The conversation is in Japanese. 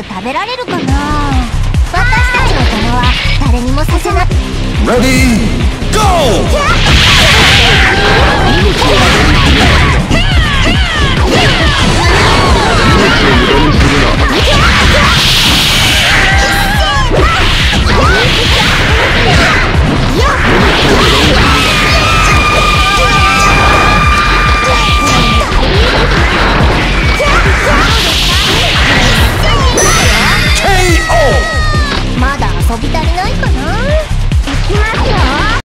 食べられるかな？私たちの邪は誰にもさせない。レディーゴー